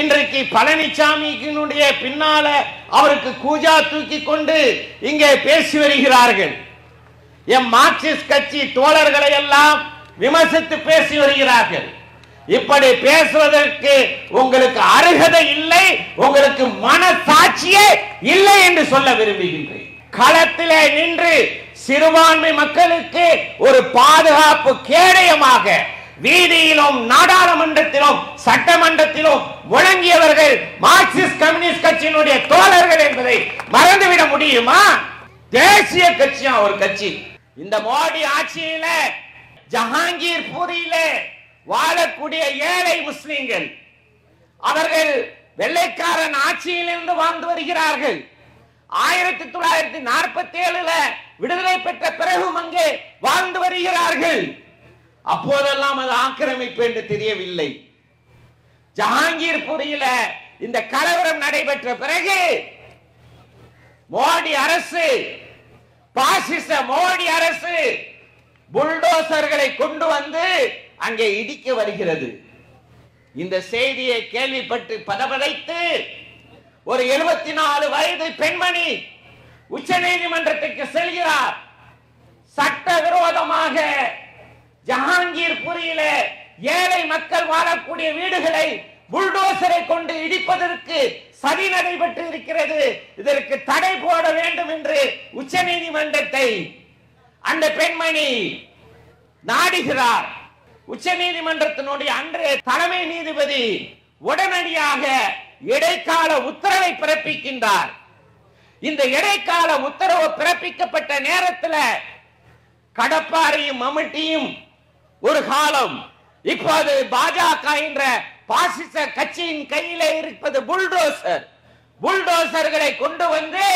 இன்றைக்கு பழனிசாமியினுடைய பின்னால அவருக்கு கூஜா தூக்கி கொண்டு இங்கே பேசி வருகிறார்கள். எம் மார்க்சிஸ்ட் கட்சி தோழர்களை எல்லாம் விமர்சித்து பேசி வருகிறார்கள். இப்படி பேசுவதற்கு உங்களுக்கு அருகதை இல்லை உங்களுக்கு மனசாட்சியே இல்லை என்று சொல்ல விரும்புகின்றேன். களத்திலே நின்று சிறுபான்மை மக்களுக்கு ஒரு பாதுகாப்பு கேடயமாக வீதியிலும் நாடாளுமன்றத்திலும் சட்டமன்றத்திலும் முழங்கியவர்கள் மார்க்சிஸ்ட் கம்யூனிஸ்ட் கட்சியினுடைய தோழர்கள் என்பதை மறந்துவிட முடியுமா? தேசிய கட்சியா ஒரு கட்சி? இந்த மோடி ஆட்சியில ஜஹாங்கீர் பூரியில வாழக்கூடிய ஏழை முஸ்லிம்கள் அவர்கள் வெள்ளைக்காரன் ஆட்சியிலிருந்து வாழ்ந்து வருகிறார்கள். ஆயிரத்தி தொள்ளாயிரத்தி நாற்பத்தி ஏழுல விடுதலை பெற்ற பிறகும் அங்கே வாழ்ந்து வருகிறார்கள். அப்போதெல்லாம் அது ஆக்கிரமிப்பு என்று தெரியவில்லை. ஜஹாங்கீர்பூரியில இந்த கலவரம் நடைபெற்ற பிறகு மோடி அரசு பாசிச மோடி அரசு புல்டோசர்களை கொண்டு வந்து அங்கே இடிக்க வருகிறது. இந்த செய்தியை கேள்விப்பட்டு பதபதைத்து ஒரு எழுபத்தி நாலு வயது பெண்மணி உச்ச நீதிமன்றத்துக்கு செல்கிறார். சட்டவிரோதமாக விரோதமாக ஏழை மக்கள் வாழக்கூடிய வீடுகளை புல்டோசரை கொண்டு இடிப்பதற்கு சதி நடைபெற்று இருக்கிறது. இதற்கு தடை போட வேண்டும் என்று உச்ச நீதிமன்றத்தை அந்த பெண்மணி நாடுகிறார். உச்ச நீதிமன்றத்தினுடைய அன்றைய தலைமை நீதிபதி உடனடியாக இடைக்கால உத்தரவை பிறப்பிக்கின்றார். இந்த இடைக்கால உத்தரவு பிறப்பிக்கப்பட்ட நேரத்தில் கடப்பாரையும் மம்முட்டியும் ஒரு காலம் இப்போது பாஜக என்ற பாசிச கட்சியின் கையிலே இருப்பது புல்டோசர். புல்டோசர்களை கொண்டு வந்து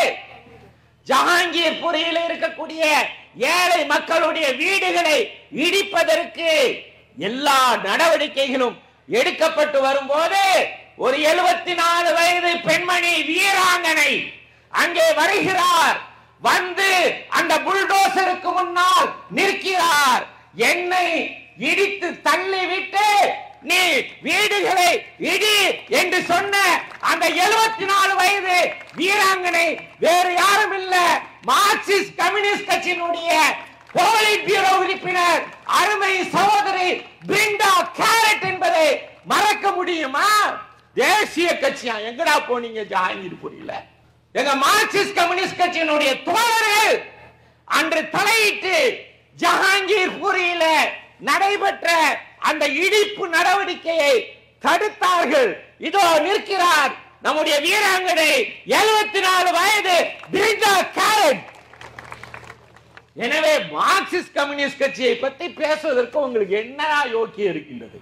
ஜஹாங்கீர் புரியில் இருக்கக்கூடிய ஏழை மக்களுடைய வீடுகளை இடிப்பதற்கு எல்லா நடவடிக்கைகளும் எடுக்கப்பட்டு வரும்போது ஒரு எழுபத்தி நாலு வயது பெண்மணி வீராங்கனை அங்கே வருகிறார். வந்து அந்த புல்டோசருக்கு முன்னால் நிற்கிறார். என்னை இடித்து தள்ளிவிட்டு நீ வீடுகளை இடி என்று சொன்ன அந்த எழுபத்தி நாலு வயது வீராங்கனை வேறு யாரும் இல்ல. மார்க்சிஸ்ட் கம்யூனிஸ்ட் கட்சியினுடைய போலிட் பியூரோ உறுப்பினர் அருமை சகோதரி பிரிண்டா கேரட் என்பதை மறக்க முடியுமா? தேசிய கட்சியா? எங்கடா போனீங்க? ஜஹாங்கீர் புரியல எங்க மார்க்சிஸ்ட் கம்யூனிஸ்ட் கட்சியினுடைய தோழர்கள் அன்று தலையிட்டு ஜஹாங்கீர் புரியல நடைபெற்ற அந்த இடிப்பு நடவடிக்கையை தடுத்தார்கள். இதோ நிற்கிறார் நம்முடைய வீராங்கனை எழுபத்தி நாலு வயது எனவே மார்க்சிஸ்ட் கம்யூனிஸ்ட் கட்சியை பத்தி பேசுவதற்கு உங்களுக்கு என்ன யோக்கியம் இருக்கின்றது?